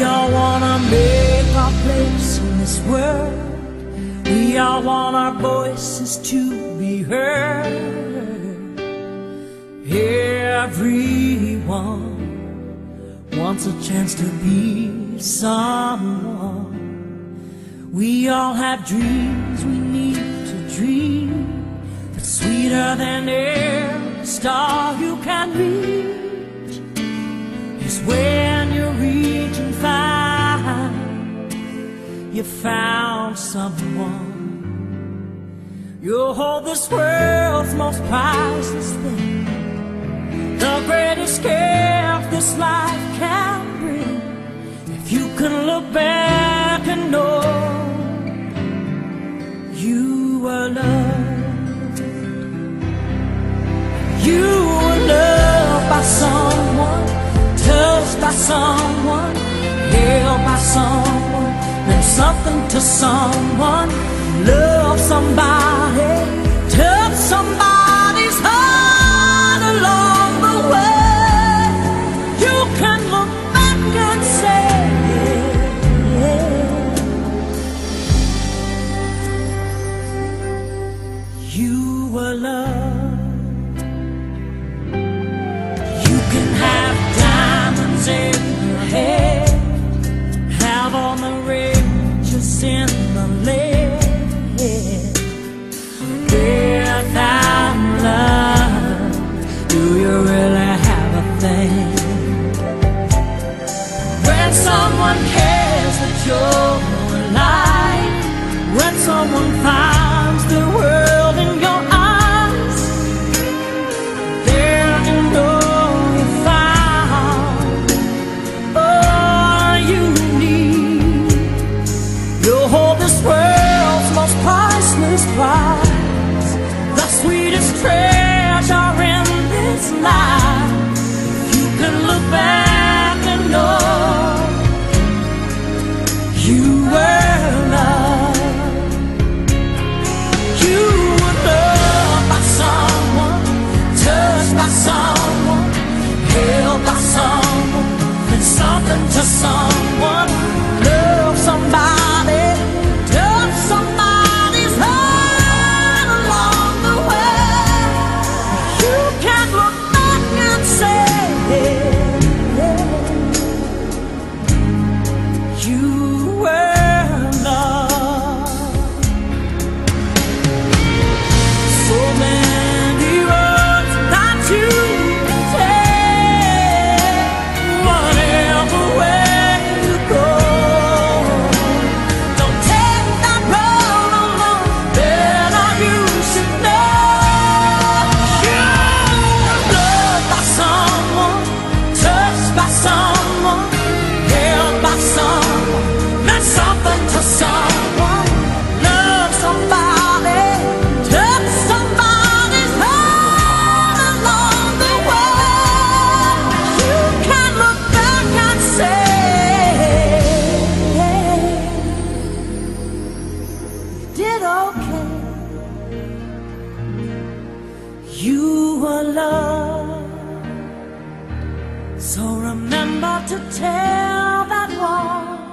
We all wanna make our place in this world. We all want our voices to be heard. Everyone wants a chance to be someone. We all have dreams we need to dream, but sweeter than every star you can reach you found someone. You'll hold this world's most priceless thing, the greatest gift this life can bring. If you can look back and know you were loved, you were loved by someone, touched by someone, held by someone, to someone, love somebody, someone finds the world did okay. You were loved. So remember to tell that one